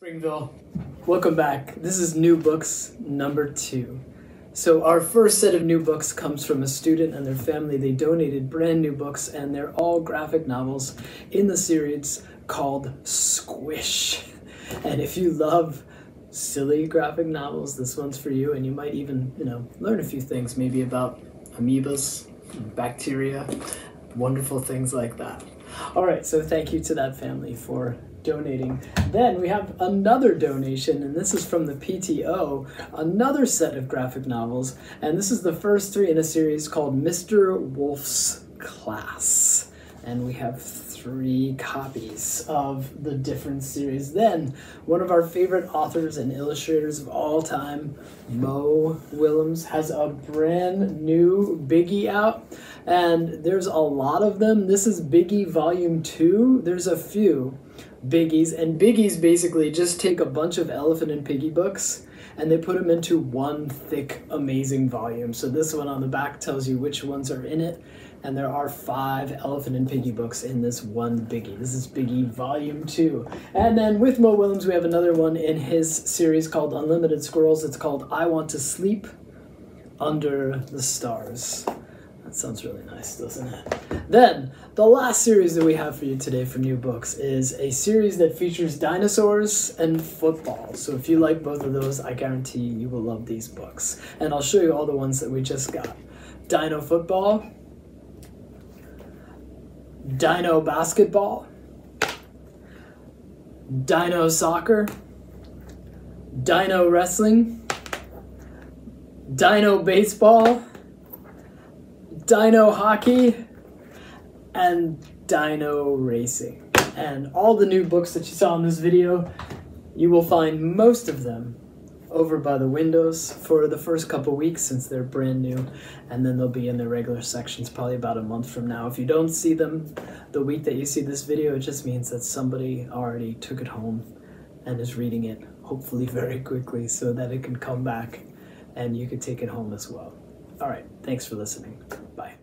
Springville, welcome back. This is new books number two. So, our first set of new books comes from a student and their family. They donated brand new books, and they're all graphic novels in the series called Squish. And if you love silly graphic novels, this one's for you, and you might even, you know, learn a few things maybe about amoebas, bacteria, wonderful things like that. All right, so thank you to that family for donating. Then we have another donation, and this is from the PTO, another set of graphic novels, and this is the first three in a series called Mr. Wolf's Class. And we have three copies of the different series. Then, one of our favorite authors and illustrators of all time, Mo Willems, has a brand new Biggie out, and there's a lot of them. This is Biggie Volume 2. There's a few Biggies, and Biggies basically just take a bunch of Elephant and Piggie books and they put them into one thick, amazing volume. So this one on the back tells you which ones are in it, and there are five Elephant and Piggie books in this one Biggie. This is Biggie Volume 2. And then with Mo Willems, we have another one in his series called Unlimited Squirrels. It's called I Want to Sleep Under the Stars. That sounds really nice, doesn't it? Then, the last series that we have for you today for new books is a series that features dinosaurs and football. So if you like both of those, I guarantee you will love these books. And I'll show you all the ones that we just got. Dino Football, Dino Basketball, Dino Soccer, Dino Wrestling, Dino Baseball, Dino Hockey, and Dino Racing. And all the new books that you saw in this video, you will find most of them over by the windows for the first couple weeks since they're brand new. And then they'll be in their regular sections probably about a month from now. If you don't see them the week that you see this video it just means that somebody already took it home and is reading it hopefully very quickly so that it can come back and you can take it home as well all right. Thanks for listening. Bye.